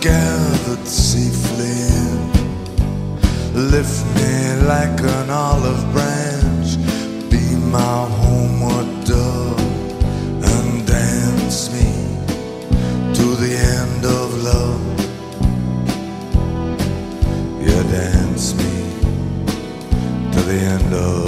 gathered safely in. Lift me like an olive branch, be my homeward dove, and dance me to the end of love. Yeah, dance me to the end of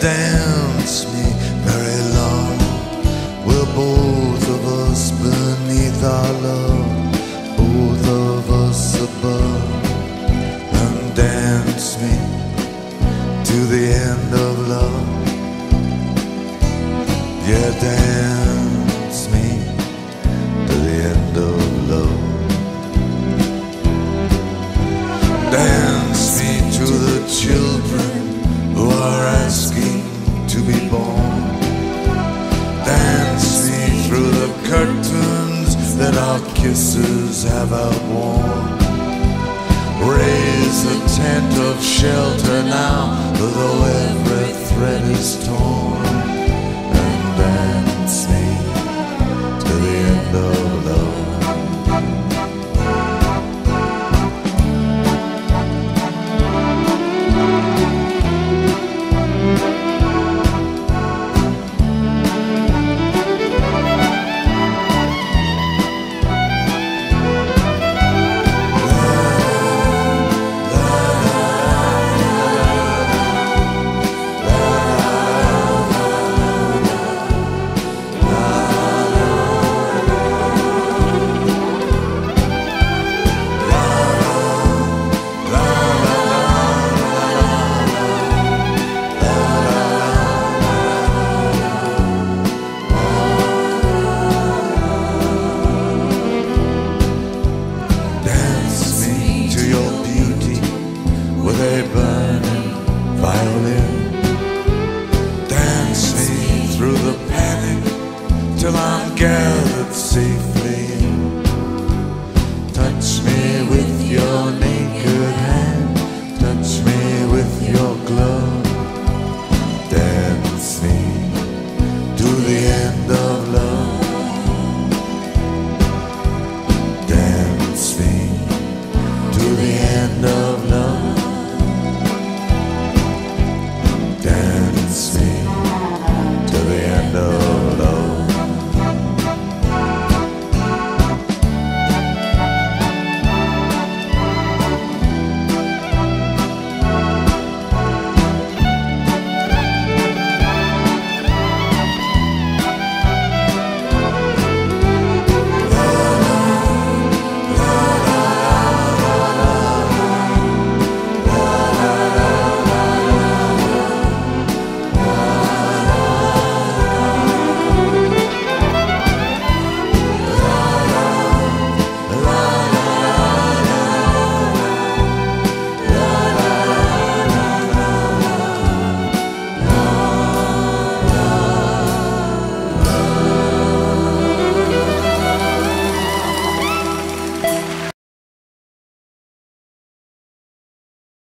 dance me very long. We're both of us beneath our love, both of us above. And dance me to the end of love. Yeah, dance kisses have outworn. Raise a tent of shelter now, though every thread is torn.